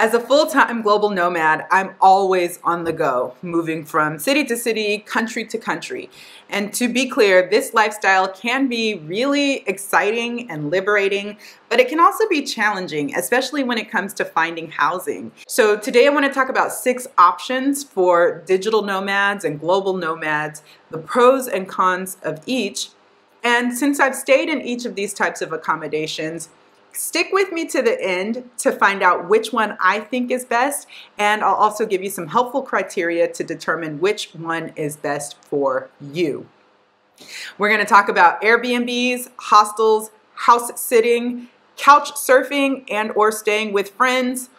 As a full-time global nomad, I'm always on the go, moving from city to city, country to country. And to be clear, this lifestyle can be really exciting and liberating, but it can also be challenging, especially when it comes to finding housing. So today I want to talk about six options for digital nomads and global nomads, the pros and cons of each. And since I've stayed in each of these types of accommodations, Stick with me to the end to find out which one I think is best, and I'll also give you some helpful criteria to determine which one is best for you. We're going to talk about Airbnbs, hostels, house sitting, couch surfing and or staying with friends,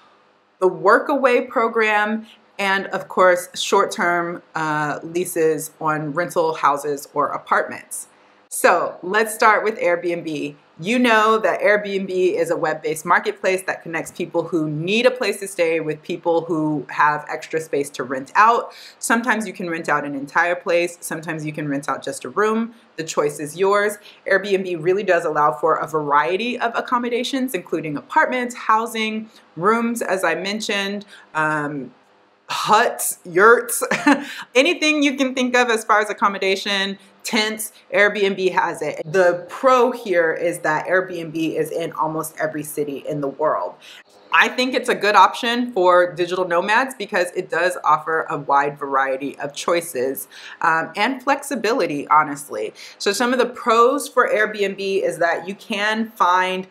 the workaway program, and of course short-term uh, leases on rental houses or apartments. So let's start with Airbnb. You know that Airbnb is a web-based marketplace that connects people who need a place to stay with people who have extra space to rent out. Sometimes you can rent out an entire place. Sometimes you can rent out just a room. The choice is yours. Airbnb really does allow for a variety of accommodations, including apartments, housing, rooms, as I mentioned, um, huts, yurts, anything you can think of as far as accommodation, tents, Airbnb has it. The pro here is that Airbnb is in almost every city in the world. I think it's a good option for digital nomads because it does offer a wide variety of choices um, and flexibility, honestly. So some of the pros for Airbnb is that you can find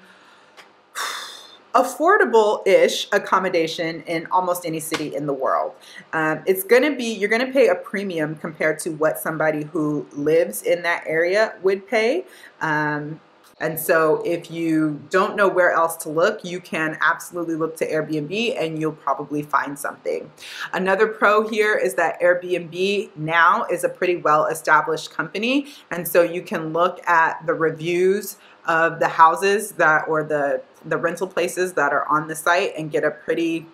affordable-ish accommodation in almost any city in the world. Um, it's going to be, you're going to pay a premium compared to what somebody who lives in that area would pay. Um, and so if you don't know where else to look, you can absolutely look to Airbnb and you'll probably find something. Another pro here is that Airbnb now is a pretty well-established company. And so you can look at the reviews of the houses that or the the rental places that are on the site and get a pretty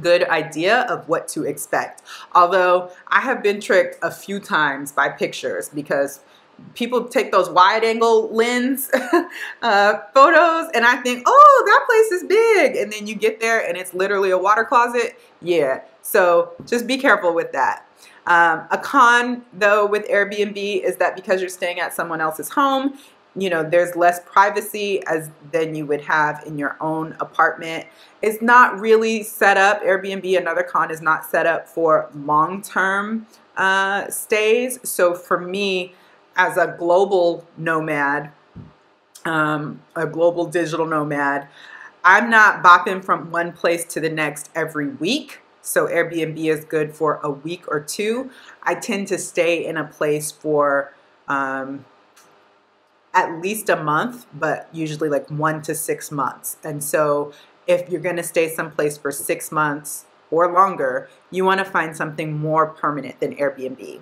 good idea of what to expect. Although I have been tricked a few times by pictures because people take those wide angle lens uh, photos and I think, oh, that place is big. And then you get there and it's literally a water closet. Yeah, so just be careful with that. Um, a con though with Airbnb is that because you're staying at someone else's home, you know, there's less privacy as than you would have in your own apartment. It's not really set up, Airbnb, another con is not set up for long-term uh, stays. So for me, as a global nomad, um, a global digital nomad, I'm not bopping from one place to the next every week. So Airbnb is good for a week or two. I tend to stay in a place for um, at least a month, but usually like one to six months. And so if you're going to stay someplace for six months or longer, you want to find something more permanent than Airbnb.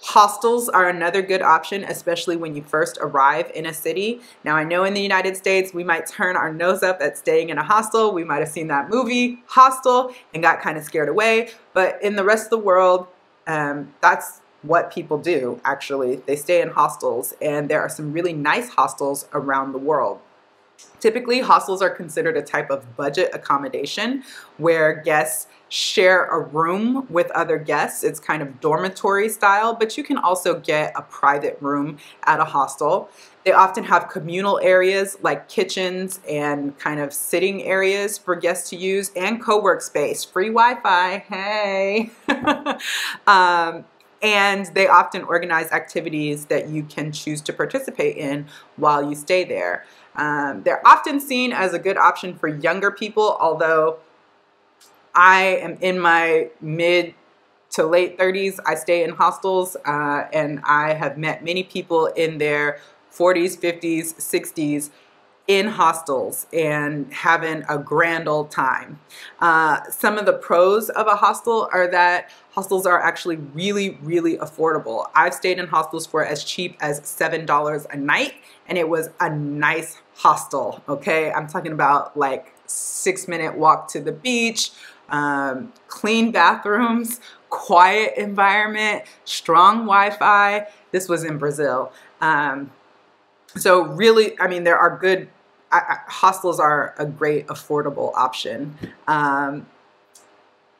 Hostels are another good option, especially when you first arrive in a city. Now, I know in the United States, we might turn our nose up at staying in a hostel. We might have seen that movie, Hostel, and got kind of scared away. But in the rest of the world, um, that's what people do actually. They stay in hostels and there are some really nice hostels around the world. Typically, hostels are considered a type of budget accommodation where guests share a room with other guests. It's kind of dormitory style, but you can also get a private room at a hostel. They often have communal areas like kitchens and kind of sitting areas for guests to use and co-work space, free Wi-Fi, hey. um, and they often organize activities that you can choose to participate in while you stay there. Um, they're often seen as a good option for younger people, although I am in my mid to late 30s. I stay in hostels uh, and I have met many people in their 40s, 50s, 60s in hostels and having a grand old time. Uh, some of the pros of a hostel are that hostels are actually really, really affordable. I've stayed in hostels for as cheap as $7 a night and it was a nice hostel, okay? I'm talking about like six minute walk to the beach, um, clean bathrooms, quiet environment, strong Wi-Fi. This was in Brazil. Um, so really, I mean, there are good Hostels are a great affordable option. Um,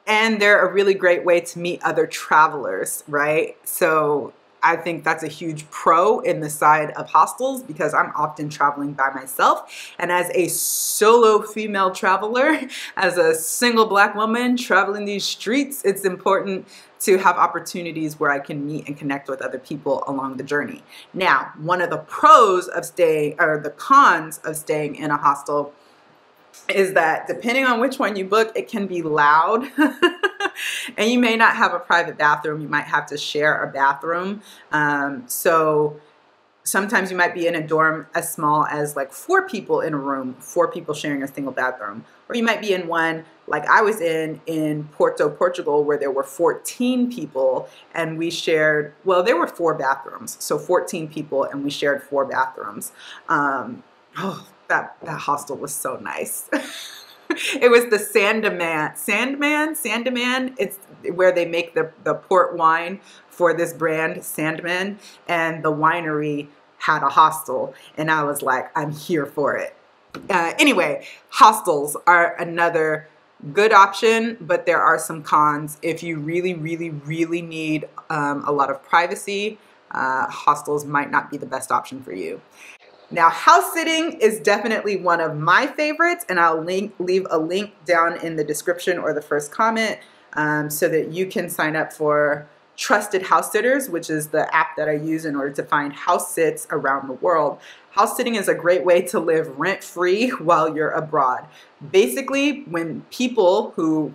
and they're a really great way to meet other travelers, right? So I think that's a huge pro in the side of hostels because I'm often traveling by myself. And as a solo female traveler, as a single black woman traveling these streets, it's important to have opportunities where I can meet and connect with other people along the journey. Now, one of the pros of staying, or the cons of staying in a hostel is that depending on which one you book, it can be loud. and you may not have a private bathroom. You might have to share a bathroom. Um, so sometimes you might be in a dorm as small as like four people in a room, four people sharing a single bathroom. Or you might be in one like I was in in Porto, Portugal, where there were 14 people and we shared, well, there were four bathrooms. So 14 people and we shared four bathrooms. Um, oh, that that hostel was so nice. it was the Sandeman, Sandman, Sandeman. It's where they make the the port wine for this brand Sandman. and the winery had a hostel, and I was like, I'm here for it. Uh, anyway, hostels are another good option, but there are some cons. If you really, really, really need um, a lot of privacy, uh, hostels might not be the best option for you. Now, house sitting is definitely one of my favorites, and I'll link, leave a link down in the description or the first comment um, so that you can sign up for Trusted House Sitters, which is the app that I use in order to find house sits around the world. House sitting is a great way to live rent free while you're abroad. Basically, when people who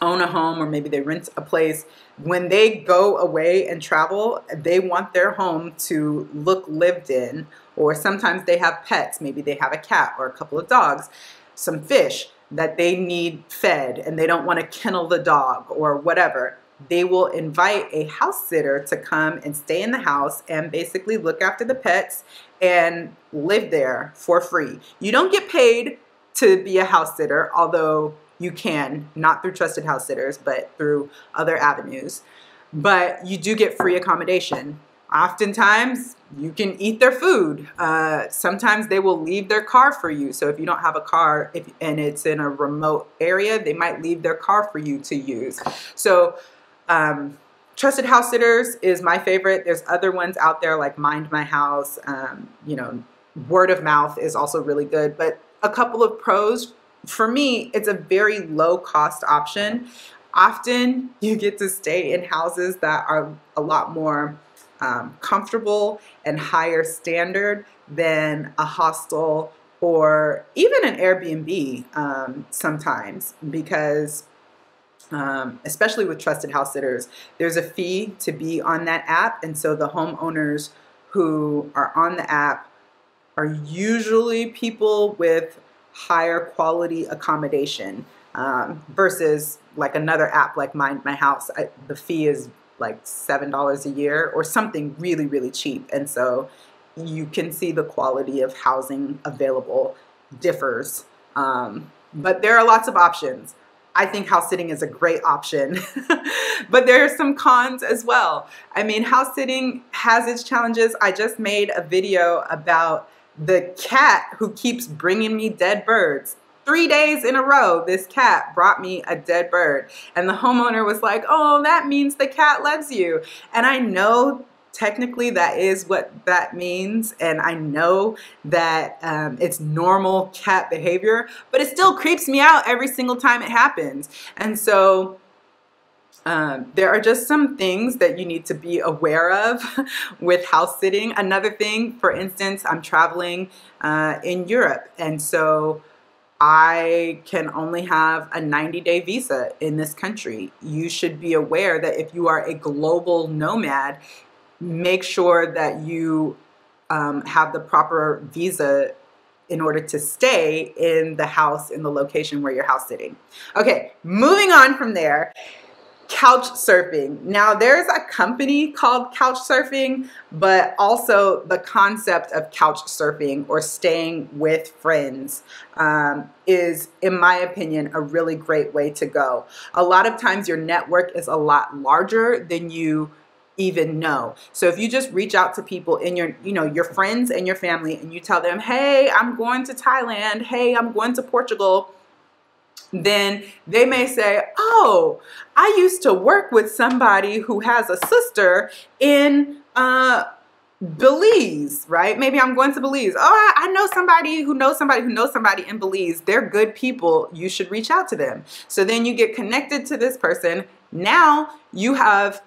own a home or maybe they rent a place, when they go away and travel, they want their home to look lived in. Or sometimes they have pets, maybe they have a cat or a couple of dogs, some fish that they need fed and they don't want to kennel the dog or whatever. They will invite a house sitter to come and stay in the house and basically look after the pets and live there for free. You don't get paid to be a house sitter, although you can, not through trusted house sitters, but through other avenues. But you do get free accommodation. Oftentimes, you can eat their food. Uh, sometimes they will leave their car for you. So if you don't have a car if, and it's in a remote area, they might leave their car for you to use. So um, Trusted House Sitters is my favorite. There's other ones out there like Mind My House. Um, you know, word of mouth is also really good. But a couple of pros for me, it's a very low cost option. Often you get to stay in houses that are a lot more um, comfortable and higher standard than a hostel or even an Airbnb um, sometimes because um, especially with trusted house sitters, there's a fee to be on that app. And so the homeowners who are on the app are usually people with higher quality accommodation um, versus like another app like Mind My House. I, the fee is like seven dollars a year or something really really cheap, and so you can see the quality of housing available differs. Um, but there are lots of options. I think house sitting is a great option, but there are some cons as well. I mean, house sitting has its challenges. I just made a video about the cat who keeps bringing me dead birds. Three days in a row, this cat brought me a dead bird. And the homeowner was like, oh, that means the cat loves you. And I know technically that is what that means and i know that um, it's normal cat behavior but it still creeps me out every single time it happens and so um, there are just some things that you need to be aware of with house sitting. Another thing, for instance, I'm traveling uh, in Europe, and so I can only have a 90 day visa in this country. You should be aware that if you are a global nomad, make sure that you um, have the proper visa in order to stay in the house in the location where you're house sitting. Okay, moving on from there couch surfing. Now, there's a company called Couch Surfing, but also the concept of couch surfing or staying with friends um, is, in my opinion, a really great way to go. A lot of times, your network is a lot larger than you even know. So if you just reach out to people in your, you know, your friends and your family and you tell them, "Hey, I'm going to Thailand. Hey, I'm going to Portugal." Then they may say, "Oh, I used to work with somebody who has a sister in uh Belize, right? Maybe I'm going to Belize. Oh, I, know somebody who knows somebody who knows somebody in Belize. They're good people. You should reach out to them. So then you get connected to this person. Now you have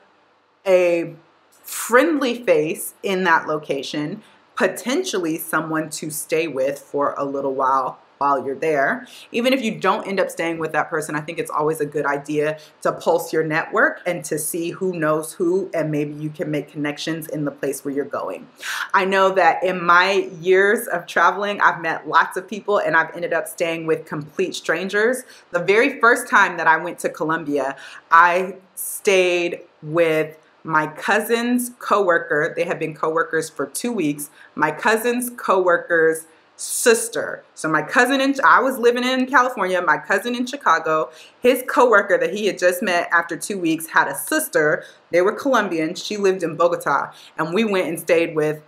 a friendly face in that location, potentially someone to stay with for a little while while you're there. Even if you don't end up staying with that person, I think it's always a good idea to pulse your network and to see who knows who, and maybe you can make connections in the place where you're going. I know that in my years of traveling, I've met lots of people and I've ended up staying with complete strangers. The very first time that I went to Colombia, I stayed with my cousin's coworker. They had been coworkers for two weeks. My cousin's coworker's sister. So my cousin in I was living in California, my cousin in Chicago, his coworker that he had just met after 2 weeks had a sister. They were Colombian. She lived in Bogota and we went and stayed with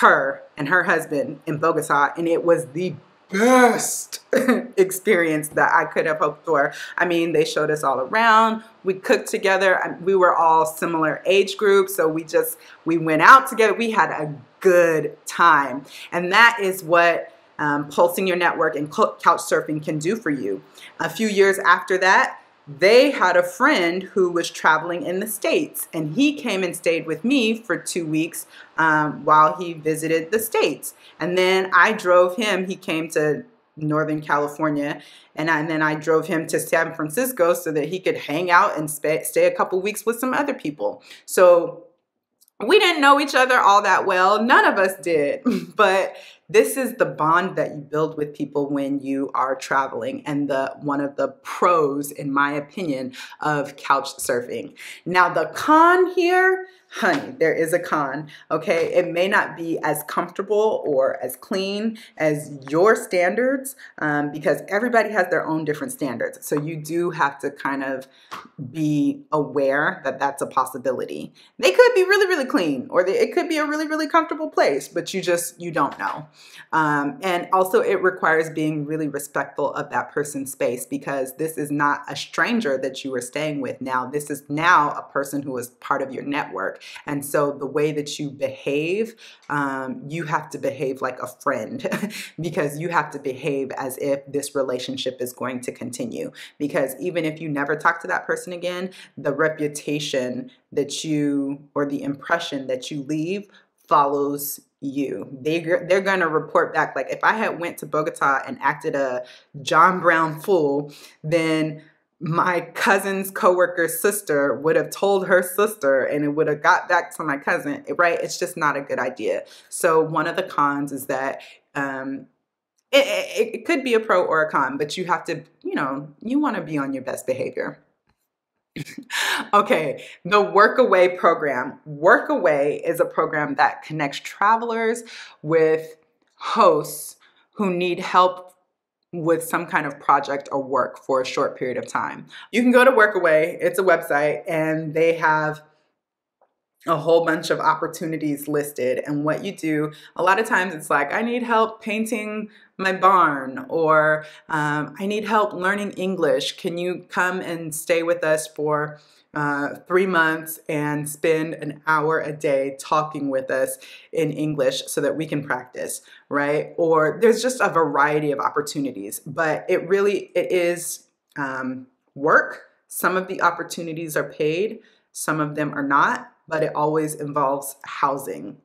her and her husband in Bogota and it was the best experience that I could have hoped for. I mean, they showed us all around. We cooked together. We were all similar age groups, so we just we went out together. We had a good time. And that is what um, pulsing your network and couch surfing can do for you. A few years after that, they had a friend who was traveling in the States, and he came and stayed with me for two weeks um, while he visited the States. And then I drove him, he came to Northern California, and, I, and then I drove him to San Francisco so that he could hang out and stay a couple weeks with some other people. So we didn't know each other all that well. None of us did. But this is the bond that you build with people when you are traveling and the one of the pros in my opinion of couch surfing. Now the con here honey, there is a con, okay? It may not be as comfortable or as clean as your standards um, because everybody has their own different standards. So you do have to kind of be aware that that's a possibility. They could be really, really clean or they, it could be a really, really comfortable place, but you just, you don't know. Um, and also it requires being really respectful of that person's space because this is not a stranger that you are staying with now. This is now a person who is part of your network and so the way that you behave, um, you have to behave like a friend because you have to behave as if this relationship is going to continue. Because even if you never talk to that person again, the reputation that you or the impression that you leave follows you. They they're going to report back like if I had went to Bogota and acted a John Brown fool, then my cousin's coworker's sister would have told her sister and it would have got back to my cousin, right? It's just not a good idea. So one of the cons is that um, it, it, it could be a pro or a con, but you have to, you know, you want to be on your best behavior. okay, the Workaway program. Workaway is a program that connects travelers with hosts who need help with some kind of project or work for a short period of time. You can go to Workaway, it's a website, and they have a whole bunch of opportunities listed. And what you do, a lot of times it's like, I need help painting my barn, or um, I need help learning English. Can you come and stay with us for uh, three months and spend an hour a day talking with us in English so that we can practice, right? Or there's just a variety of opportunities, but it really it is um, work. Some of the opportunities are paid, some of them are not, but it always involves housing.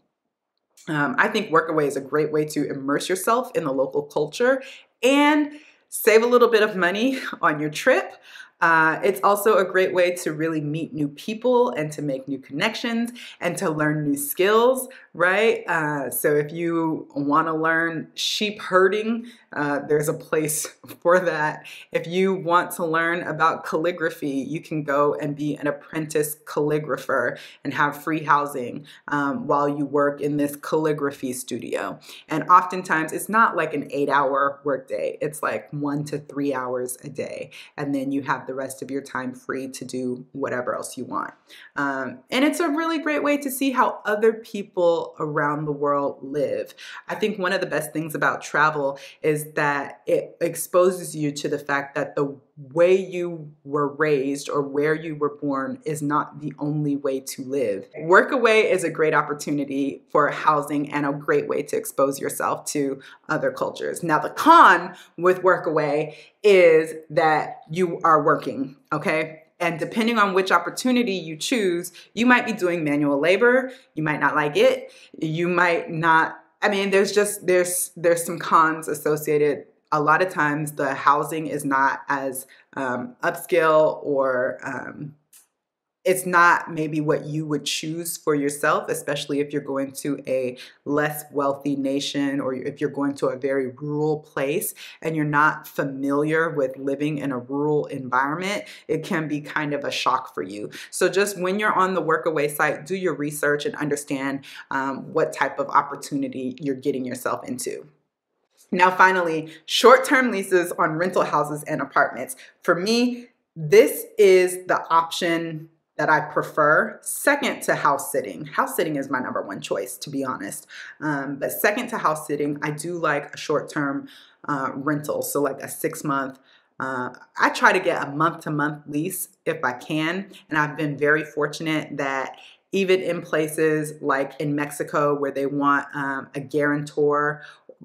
Um, I think Workaway is a great way to immerse yourself in the local culture and save a little bit of money on your trip. Uh, it's also a great way to really meet new people and to make new connections and to learn new skills, right? Uh, so if you want to learn sheep herding, Uh, there's a place for that. If you want to learn about calligraphy, you can go and be an apprentice calligrapher and have free housing um, while you work in this calligraphy studio. And oftentimes it's not like an eight hour workday, it's like one to three hours a day. And then you have the rest of your time free to do whatever else you want. Um, and it's a really great way to see how other people around the world live. I think one of the best things about travel is that it exposes you to the fact that the way you were raised or where you were born is not the only way to live. Workaway is a great opportunity for housing and a great way to expose yourself to other cultures. Now, the con with Workaway is that you are working, okay? And depending on which opportunity you choose, you might be doing manual labor, you might not like it, you might not I mean, there's just there's there's some cons associated. A lot of times, the housing is not as um, upscale or um, it's not maybe what you would choose for yourself, especially if you're going to a less wealthy nation or if you're going to a very rural place and you're not familiar with living in a rural environment, it can be kind of a shock for you. So just when you're on the Workaway site, do your research and understand um, what type of opportunity you're getting yourself into. Now, finally, short term leases on rental houses and apartments. For me, this is the option that I prefer. Second to house sitting. House sitting is my number one choice, to be honest. Um, but second to house sitting, I do like a short term uh, rental. So, like a six month. Uh, I try to get a month to month lease if I can. And I've been very fortunate that even in places like in Mexico where they want um, a guarantor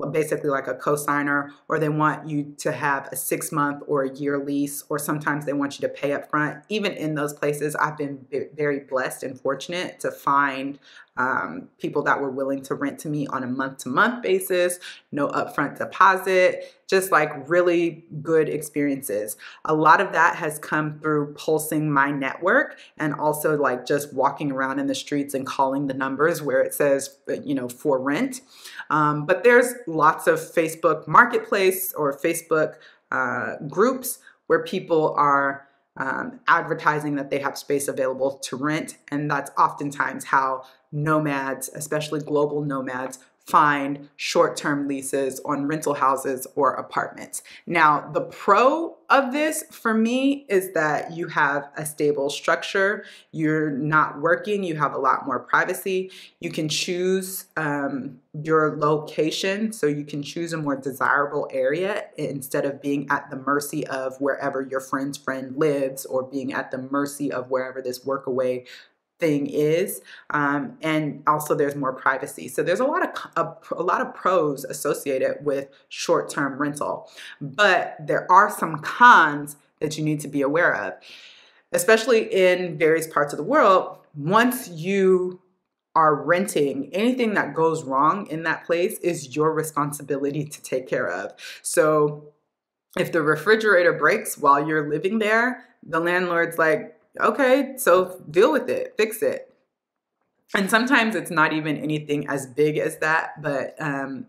basically like a cosigner, or they want you to have a six month or a year lease, or sometimes they want you to pay up front. Even in those places, I've been very blessed and fortunate to find um, people that were willing to rent to me on a month to month basis, no upfront deposit, just like really good experiences. A lot of that has come through pulsing my network and also like just walking around in the streets and calling the numbers where it says, you know, for rent. Um, but there's lots of Facebook marketplace or Facebook uh, groups where people are um, advertising that they have space available to rent. And that's oftentimes how nomads, especially global nomads, find short-term leases on rental houses or apartments. Now, the pro of this for me is that you have a stable structure. You're not working. You have a lot more privacy. You can choose um, your location. So you can choose a more desirable area instead of being at the mercy of wherever your friend's friend lives or being at the mercy of wherever this workaway thing is um, and also there's more privacy so there's a lot of a, a lot of pros associated with short-term rental but there are some cons that you need to be aware of especially in various parts of the world once you are renting, anything that goes wrong in that place is your responsibility to take care of. So if the refrigerator breaks while you're living there, the landlord's like, okay, so deal with it, fix it. And sometimes it's not even anything as big as that, but um,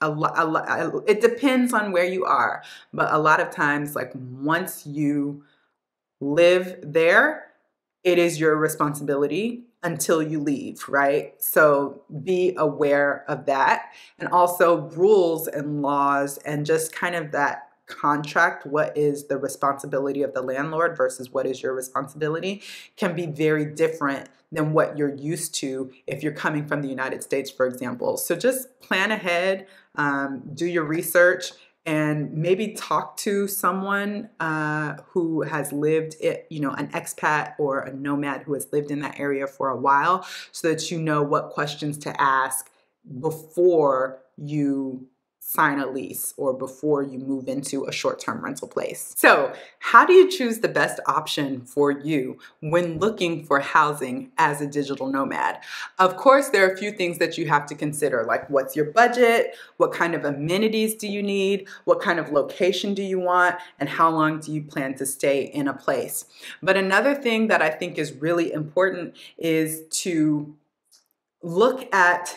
a lot, a lot, it depends on where you are. But a lot of times, like once you live there, it is your responsibility until you leave, right? So be aware of that. And also rules and laws and just kind of that contract, what is the responsibility of the landlord versus what is your responsibility, can be very different than what you're used to if you're coming from the United States, for example. So just plan ahead, um, do your research, and maybe talk to someone uh, who has lived it, you know, an expat or a nomad who has lived in that area for a while so that you know what questions to ask before you sign a lease or before you move into a short-term rental place. So how do you choose the best option for you when looking for housing as a digital nomad? Of course, there are a few things that you have to consider, like what's your budget, what kind of amenities do you need, what kind of location do you want, and how long do you plan to stay in a place. But another thing that I think is really important is to look at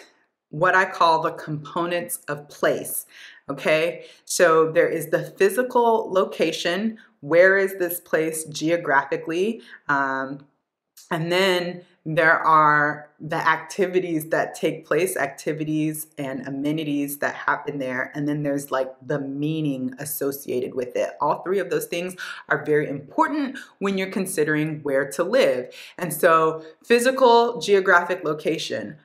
what I call the components of place. Okay, so there is the physical location. Where is this place geographically? Um, and then there are the activities that take place, activities and amenities that happen there. And then there's like the meaning associated with it. All three of those things are very important when you're considering where to live. And so, physical, geographic location.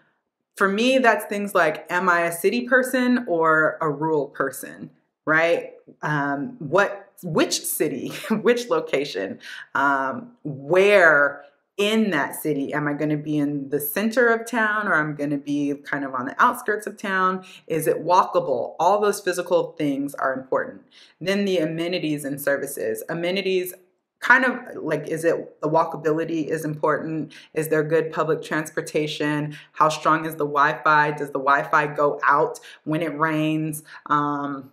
For me, that's things like am I a city person or a rural person, right? Um, what, which city, which location, um, where in that city? Am I going to be in the center of town or I'm going to be kind of on the outskirts of town? Is it walkable? All those physical things are important. Then the amenities and services. Amenities kind of like is it the walkability is important is there good public transportation how strong is the wi-fi does the wi-fi go out when it rains um,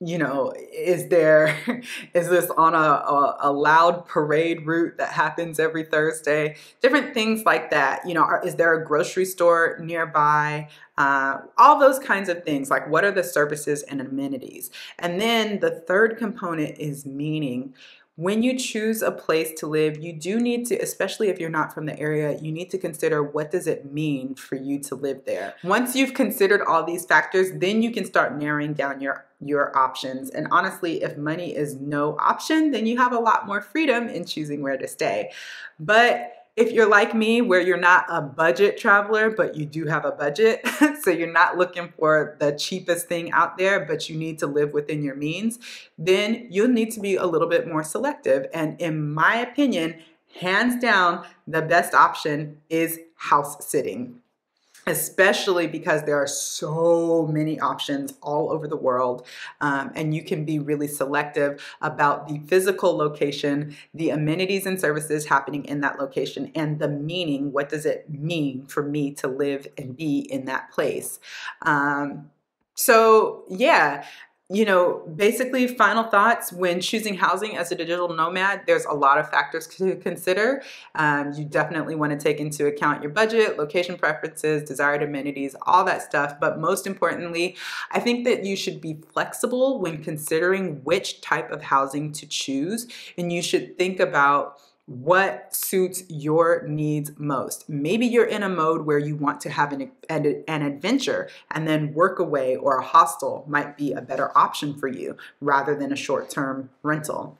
you know, is there, is this on a, a, a, loud parade route that happens every Thursday? Different things like that. You know, are, is there a grocery store nearby? Uh, all those kinds of things. Like, what are the services and amenities? And then the third component is meaning when you choose a place to live, you do need to, especially if you're not from the area, you need to consider what does it mean for you to live there. Once you've considered all these factors, then you can start narrowing down your your options. And honestly, if money is no option, then you have a lot more freedom in choosing where to stay. But if you're like me, where you're not a budget traveler, but you do have a budget, so you're not looking for the cheapest thing out there, but you need to live within your means, then you'll need to be a little bit more selective. And in my opinion, hands down, the best option is house sitting especially because there are so many options all over the world um, and you can be really selective about the physical location the amenities and services happening in that location and the meaning. What does it mean for me to live and be in that place? Um, so yeah you know, basically, final thoughts when choosing housing as a digital nomad, there's a lot of factors to consider. Um, you definitely want to take into account your budget, location preferences, desired amenities, all that stuff. But most importantly, I think that you should be flexible when considering which type of housing to choose. And you should think about what suits your needs most. Maybe you're in a mode where you want to have an, an, an, adventure and then work away or a hostel might be a better option for you rather than a short term rental.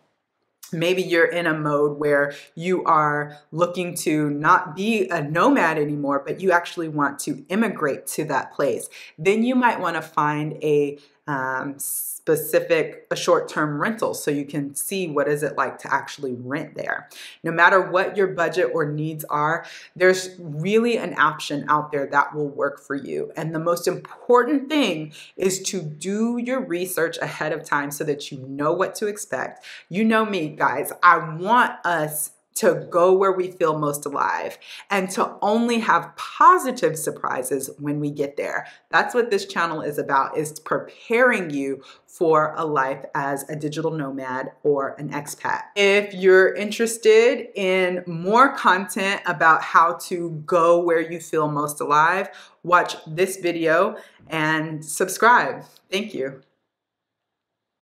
Maybe you're in a mode where you are looking to not be a nomad anymore, but you actually want to immigrate to that place. Then you might want to find a um, specific a short-term rental so you can see what is it like to actually rent there. No matter what your budget or needs are, there's really an option out there that will work for you. And the most important thing is to do your research ahead of time so that you know what to expect. You know me, guys. I want us to go where we feel most alive and to only have positive surprises when we get there. That's what this channel is about is preparing you for a life as a digital nomad or an expat. If you're interested in more content about how to go where you feel most alive, watch this video and subscribe. Thank you.